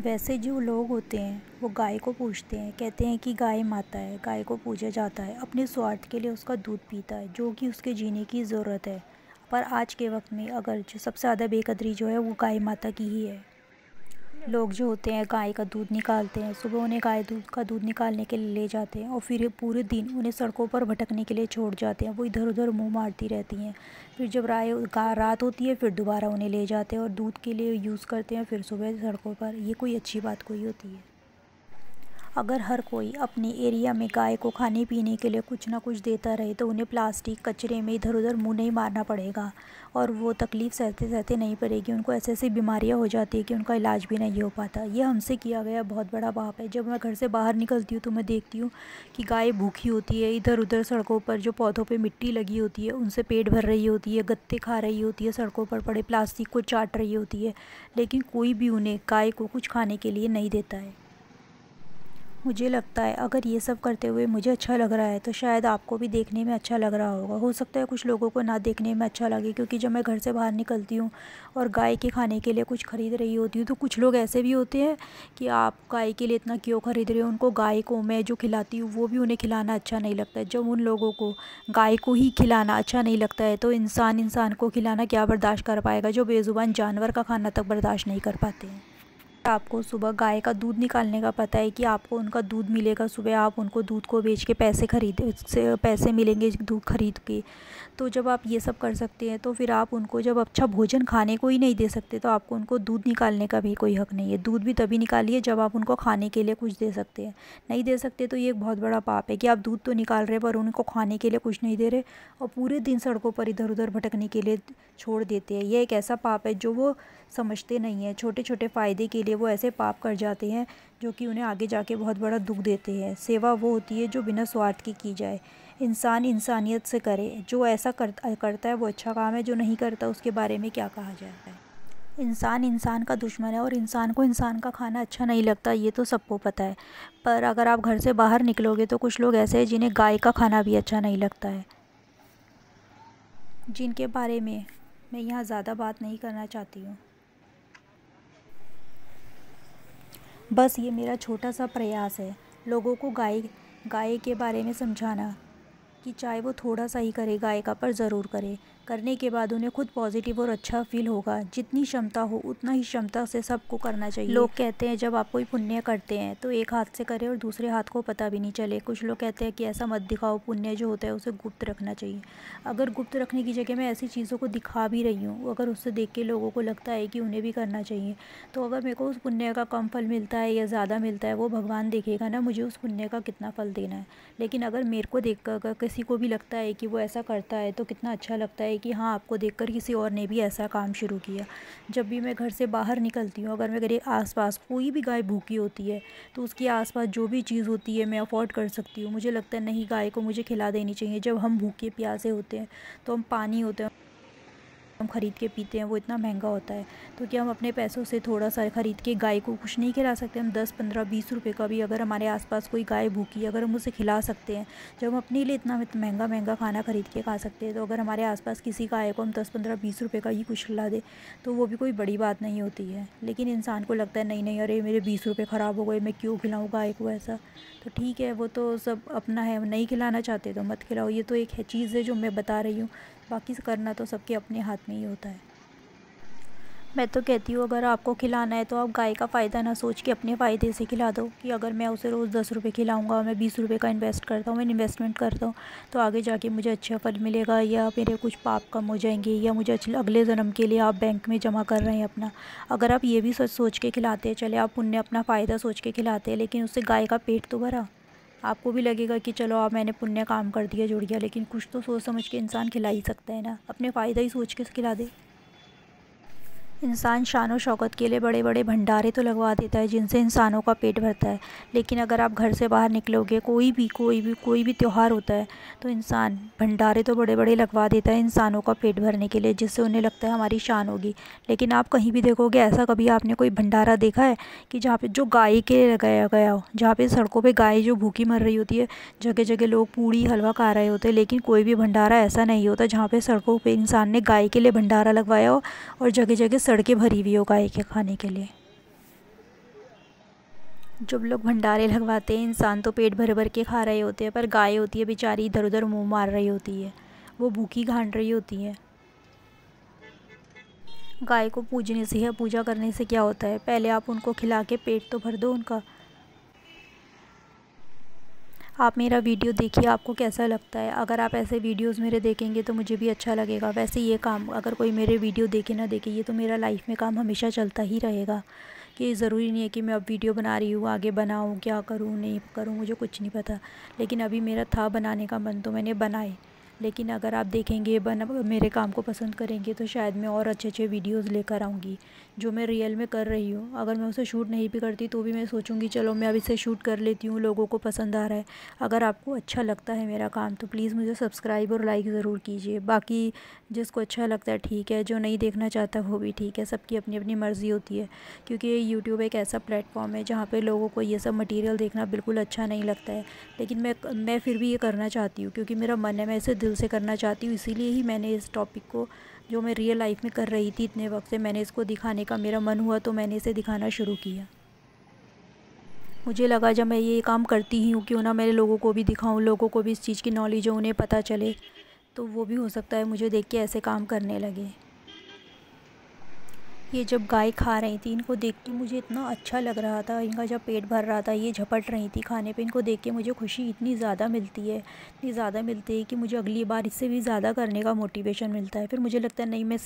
वैसे जो लोग होते हैं, वो गाय को पूछते हैं। कहते हैं कि गाय माता है, गाय को पूजा जाता है। अपने स्वार्थ के लिए उसका दूध पीता है, जो कि उसके जीने की ज़रूरत है। पर आज के वक्त में अगर जो सबसे ज़्यादा बेकदरी जो है, वो गाय माता की ही है। लोग जो होते हैं, गाय का दूध निकालते हैं, सुबह उन्हें गाय दूध का दूध निकालने के लिए ले जाते हैं और फिर पूरे दिन उन्हें सड़कों पर भटकने के लिए छोड़ जाते हैं। वो इधर उधर मुँह मारती रहती हैं। फिर जब राय रात होती है, फिर दोबारा उन्हें ले जाते हैं और दूध के लिए यूज़ करते हैं, फिर सुबह सड़कों पर। ये कोई अच्छी बात कोई होती है। अगर हर कोई अपने एरिया में गाय को खाने पीने के लिए कुछ ना कुछ देता रहे तो उन्हें प्लास्टिक कचरे में इधर उधर मुँह नहीं मारना पड़ेगा। और वो तकलीफ़ सहते सहते नहीं पड़ेगी। उनको ऐसे ऐसी बीमारियाँ हो जाती है कि उनका इलाज भी नहीं हो पाता। ये हमसे किया गया बहुत बड़ा पाप है। जब मैं घर से बाहर निकलती हूँ तो मैं देखती हूँ कि गाय भूखी होती है। इधर उधर सड़कों पर जो पौधों पर मिट्टी लगी होती है, उनसे पेट भर रही होती है, गत्ते खा रही होती है, सड़कों पर पड़े प्लास्टिक को चाट रही होती है। लेकिन कोई भी उन्हें गाय को कुछ खाने के लिए नहीं देता है। मुझे लगता है, अगर ये सब करते हुए मुझे अच्छा लग रहा है तो शायद आपको भी देखने में अच्छा लग रहा होगा। हो सकता है कुछ लोगों को ना देखने में अच्छा लगे, क्योंकि जब मैं घर से बाहर निकलती हूँ और गाय के खाने के लिए कुछ ख़रीद रही होती हूँ तो कुछ लोग ऐसे भी होते हैं कि आप गाय के लिए इतना क्यों ख़रीद रहे हो? उनको गाय को मैं जो खिलाती हूँ, वो भी उन्हें खिलाना अच्छा नहीं लगता है। जब उन लोगों को गाय को ही खिलाना अच्छा नहीं लगता है तो इंसान इंसान को खिलाना क्या बर्दाश्त कर पाएगा, जो बेज़ुबान जानवर का खाना तक बर्दाश्त नहीं कर पाते हैं। आपको सुबह गाय का दूध निकालने का पता है कि आपको उनका दूध मिलेगा सुबह, आप उनको दूध को बेच के पैसे खरीद से पैसे मिलेंगे दूध खरीद के। तो जब आप ये सब कर सकते हैं तो फिर आप उनको जब अच्छा भोजन खाने को ही नहीं दे सकते तो आपको उनको दूध निकालने का भी कोई हक नहीं है। दूध भी तभी निकालिए जब आप उनको खाने के लिए कुछ दे सकते हैं। नहीं दे सकते तो ये एक बहुत बड़ा पाप है कि आप दूध तो निकाल रहे पर उनको खाने के लिए कुछ नहीं दे रहे और पूरे दिन सड़कों पर इधर उधर भटकने के लिए छोड़ देते हैं। ये एक ऐसा पाप है जो वो समझते नहीं हैं। छोटे छोटे फ़ायदे के लिए वो ऐसे पाप कर जाते हैं जो कि उन्हें आगे जाके बहुत बड़ा दुख देते हैं। सेवा वो होती है जो बिना स्वार्थ की की जाए। इंसान इंसानियत से करे। जो ऐसा कर, करता है वो अच्छा काम है जो नहीं करता उसके बारे में क्या कहा जाता है? इंसान इंसान का दुश्मन है और इंसान को इंसान का खाना अच्छा नहीं लगता ये तो सबको पता है। पर अगर आप घर से बाहर निकलोगे तो कुछ लोग ऐसे हैं जिन्हें गाय का खाना भी अच्छा नहीं लगता है। जिनके बारे में मैं यहाँ ज़्यादा बात नहीं करना चाहती हूँ। बस ये मेरा छोटा सा प्रयास है, लोगों को गाय गाय के बारे में समझाना। कि चाहे वो थोड़ा सा ही करे गाय का पर ज़रूर करे। करने के बाद उन्हें खुद पॉजिटिव और अच्छा फील होगा। जितनी क्षमता हो, उतना ही क्षमता से सबको करना चाहिए। लोग कहते हैं, जब आप कोई पुण्य करते हैं तो एक हाथ से करें और दूसरे हाथ को पता भी नहीं चले। कुछ लोग कहते हैं कि ऐसा मत दिखाओ, पुण्य जो होता है, उसे गुप्त रखना चाहिए। अगर गुप्त रखने की जगह मैं ऐसी चीज़ों को दिखा भी रही हूँ, अगर उससे देख के लोगों को लगता है कि उन्हें भी करना चाहिए तो अगर मेरे को उस पुण्य का कम फल मिलता है या ज़्यादा मिलता है, वो भगवान देखेगा ना, मुझे उस पुण्य का कितना फल देना है। लेकिन अगर मेरे को देख कर अगर किसी को भी लगता है कि वो ऐसा करता है तो कितना अच्छा लगता है कि हाँ आपको देखकर किसी और ने भी ऐसा काम शुरू किया। जब भी मैं घर से बाहर निकलती हूँ, अगर मेरे आसपास कोई भी गाय भूखी होती है तो उसके आसपास जो भी चीज़ होती है, मैं अफोर्ड कर सकती हूँ। मुझे लगता है, नहीं, गाय को मुझे खिला देनी चाहिए। जब हम भूखे प्यासे होते हैं तो हम पानी होते हैं। हम ख़रीद के पीते हैं, वो इतना महँगा होता है। तो क्या हम अपने पैसों से थोड़ा सा ख़रीद के गाय को कुछ नहीं खिला सकते? हम दस, पंद्रह, बीस रुपए का भी अगर हमारे आसपास कोई गाय भूखी अगर हम उसे खिला सकते हैं। जब हम अपने लिए इतना महँगा महँगा खाना ख़रीद के खा सकते हैं तो अगर हमारे आसपास किसी गाय को हम दस, पंद्रह, बीस रुपये का ही कुछ खिला दें तो वो भी कोई बड़ी बात नहीं होती है। लेकिन इंसान को लगता है, नहीं नहीं, अरे, मेरे बीस रुपये ख़राब हो गए, मैं क्यों खिलाऊँ गाय को ऐसा? तो ठीक है, वो तो सब अपना है, नहीं खिलाना चाहते तो मत खिलाओ। ये तो एक है, चीज़ है जो मैं बता रही हूँ। बाकी करना तो सबके अपने हाथ में ही होता है। मैं तो कहती हूँ, अगर आपको खिलाना है तो आप गाय का फ़ायदा ना सोच के अपने फ़ायदे से खिला दो कि अगर मैं उसे रोज़ दस रुपये खिलाऊँगा, मैं बीस रुपये का इन्वेस्ट करता हूँ, मैं इन्वेस्टमेंट करता हूँ तो आगे जाके मुझे अच्छा फल मिलेगा या मेरे कुछ पाप कम हो जाएँगे या मुझे अच्छे अगले जन्म के लिए आप बैंक में जमा कर रहे हैं अपना। अगर आप ये भी सोच सोच के खिलाते चले आप पुण्य अपना फ़ायदा सोच के खिलाते लेकिन उससे गाय का पेट तो भरा। आपको भी लगेगा कि चलो आप मैंने पुण्य काम कर दिया, जुड़ गया, लेकिन कुछ तो सोच समझ के इंसान खिला ही सकता है ना। अपने फ़ायदा ही सोच के खिला दे। इंसान शान शौकत के लिए बड़े बड़े भंडारे तो लगवा देता है, जिनसे इंसानों का पेट भरता है। लेकिन अगर आप घर से बाहर निकलोगे, कोई भी कोई भी कोई भी त्यौहार होता है तो इंसान भंडारे तो बड़े बड़े लगवा देता है इंसानों का पेट भरने के लिए, जिससे उन्हें लगता है हमारी शान होगी। लेकिन आप कहीं भी देखोगे, ऐसा कभी आपने कोई भंडारा देखा है कि जहाँ पर जो गाय के लिए लगाया गया हो, जहाँ पर सड़कों पर गाय जो भूखी मर रही होती है जगह जगह लोग पूड़ी, हलवा खा रहे होते हैं, लेकिन कोई भी भंडारा ऐसा नहीं होता जहाँ पर सड़कों पर इंसान ने गाय के लिए भंडारा लगवाया हो और जगह जगह सड़कें भरी हुई हो गाय के खाने के लिए। जब लोग भंडारे लगवाते हैं, इंसान तो पेट भर भर के खा रहे होते हैं, पर गाय होती है, बेचारी इधर उधर मुँह मार रही होती है। वो भूखी घाट रही होती है। गाय को पूजने से या पूजा करने से क्या होता है? पहले आप उनको खिला के पेट तो भर दो उनका। आप मेरा वीडियो देखिए, आपको कैसा लगता है? अगर आप ऐसे वीडियोस मेरे देखेंगे तो मुझे भी अच्छा लगेगा। वैसे ये काम, अगर कोई मेरे वीडियो देखे ना देखे, ये तो मेरा लाइफ में काम हमेशा चलता ही रहेगा। कि ज़रूरी नहीं है कि मैं अब वीडियो बना रही हूँ, आगे बनाऊँ, क्या करूँ, नहीं करूँ, मुझे कुछ नहीं पता। लेकिन अभी मेरा था बनाने का मन तो मैंने बनाए। लेकिन अगर आप देखेंगे बन मेरे काम को पसंद करेंगे तो शायद मैं और अच्छे अच्छे वीडियोज़ लेकर आऊँगी, जो मैं रियल में कर रही हूँ। अगर मैं उसे शूट नहीं भी करती तो भी मैं सोचूँगी, चलो मैं अब इसे शूट कर लेती हूँ, लोगों को पसंद आ रहा है। अगर आपको अच्छा लगता है मेरा काम तो प्लीज़ मुझे सब्सक्राइब और लाइक ज़रूर कीजिए। बाकी जिसको अच्छा लगता है, ठीक है, जो नहीं देखना चाहता, वो भी ठीक है, सबकी अपनी अपनी मर्ज़ी होती है। क्योंकि यूट्यूब एक ऐसा प्लेटफॉर्म है, जहाँ पर लोगों को ये सब मटीरियल देखना बिल्कुल अच्छा नहीं लगता है। लेकिन मैं मैं फिर भी ये करना चाहती हूँ, क्योंकि मेरा मन है, मैं इसे दिल से करना चाहती हूँ, इसीलिए ही मैंने इस टॉपिक को, जो मैं रियल लाइफ में कर रही थी इतने वक्त से, मैंने इसको दिखाने का मेरा मन हुआ तो मैंने इसे दिखाना शुरू किया। मुझे लगा जब मैं ये काम करती ही हूँ, क्यों ना मेरे लोगों को भी दिखाऊँ, लोगों को भी इस चीज़ की नॉलेज हो, उन्हें पता चले तो वो भी हो सकता है मुझे देख के ऐसे काम करने लगे। ये जब गाय खा रही थी, इनको देख के मुझे इतना अच्छा लग रहा था। इनका जब पेट भर रहा था, ये झपट रही थी खाने पे, इनको देख के मुझे खुशी इतनी ज़्यादा मिलती है, इतनी ज़्यादा मिलती है कि मुझे अगली बार इससे भी ज़्यादा करने का मोटिवेशन मिलता है। फिर मुझे लगता है, नहीं, मैं